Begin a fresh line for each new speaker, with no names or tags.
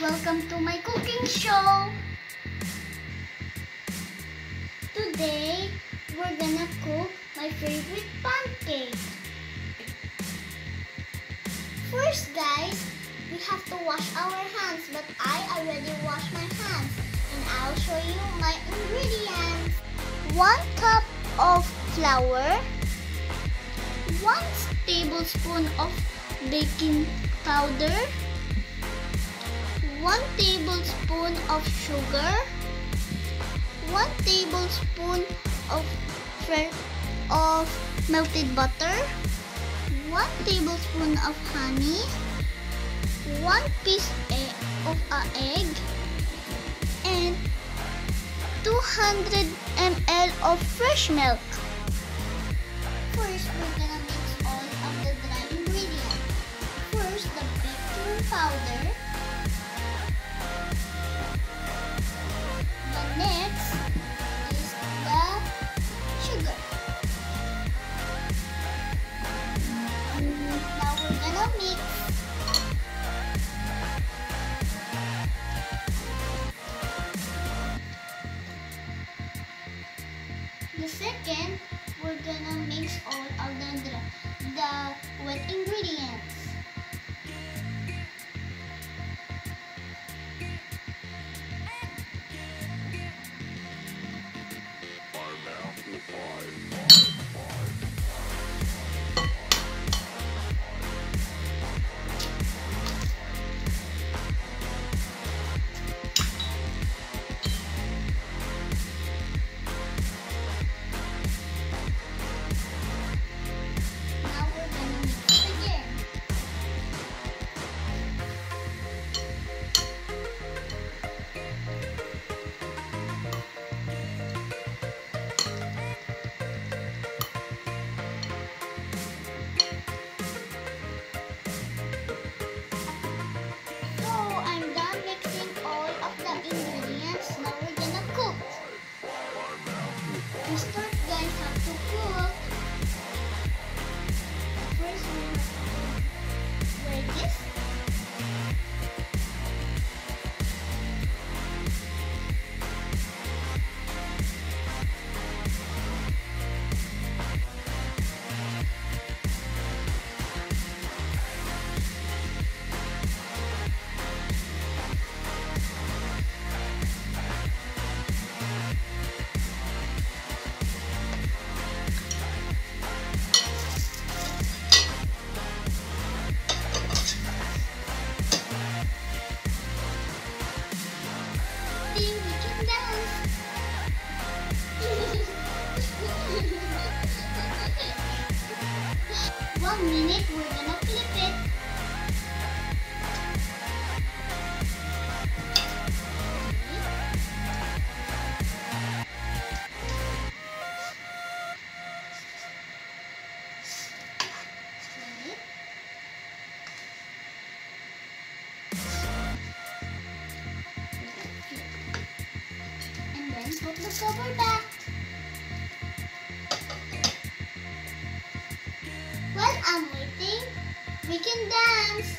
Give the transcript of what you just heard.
welcome to my cooking show. Today, we're gonna cook my favorite pancake. First, guys, we have to wash our hands, but I already washed my hands, and I'll show you my ingredients. One cup of flour, one tablespoon of baking powder, 1 tablespoon of sugar, 1 tablespoon of of melted butter, 1 tablespoon of honey, 1 piece of uh, egg, and 200 ml of fresh milk. First, we're gonna mix all of the dry ingredients. First, the baking powder. The second, we're gonna mix all of the, the wet ingredients. что дальше? We're gonna flip it. And then put the cover back. I'm waiting, we can dance.